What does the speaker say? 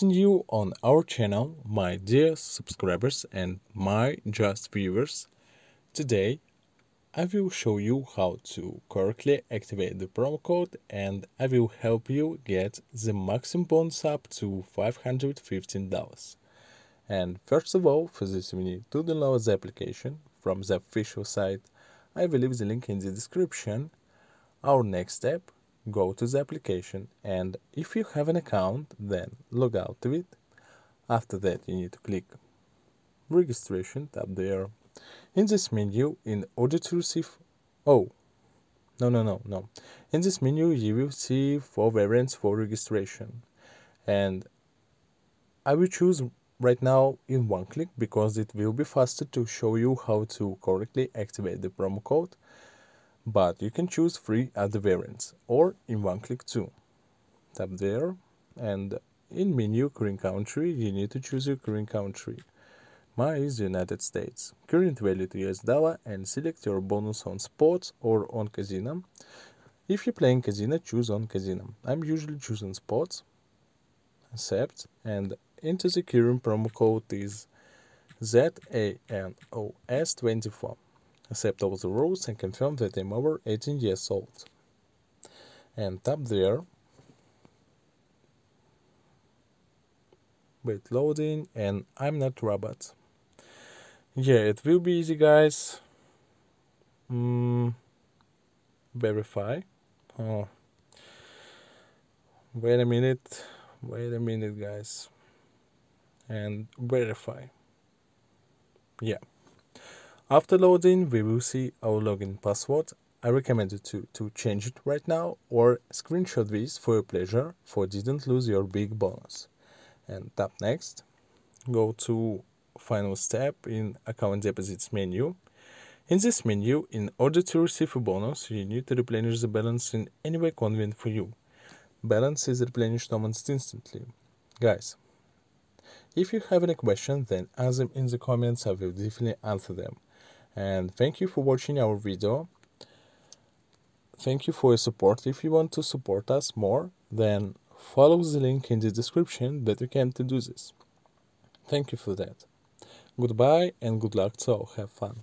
you on our channel, my dear subscribers and my just viewers. Today I will show you how to correctly activate the promo code and I will help you get the maximum bonus up to $515. And first of all, for this you need to download the application from the official site. I will leave the link in the description. Our next step go to the application and if you have an account then log out of it. After that you need to click registration tab there. In this menu in order to receive oh no no no no. In this menu you will see four variants for registration. And I will choose right now in one click because it will be faster to show you how to correctly activate the promo code but you can choose three other variants or in one click too. Tap there and in menu current country you need to choose your current country. Mine is United States. Current value to US dollar and select your bonus on sports or on casino. If you're playing casino, choose on casino. I'm usually choosing sports. Accept and enter the current promo code is ZANOS24 accept all the rules and confirm that I'm over 18 years old. And tap there. Wait loading and I'm not robot. Yeah, it will be easy guys. Mm, verify. Oh. Wait a minute. Wait a minute guys. And verify. Yeah. After loading, we will see our login password. I recommend you to, to change it right now or screenshot this for your pleasure for didn't lose your big bonus. And tap next. Go to final step in account deposits menu. In this menu, in order to receive a bonus, you need to replenish the balance in any way convenient for you. Balance is replenished almost instantly. Guys, if you have any questions, then ask them in the comments, I will definitely answer them and thank you for watching our video. Thank you for your support. If you want to support us more then follow the link in the description that you can to do this. Thank you for that. Goodbye and good luck. So have fun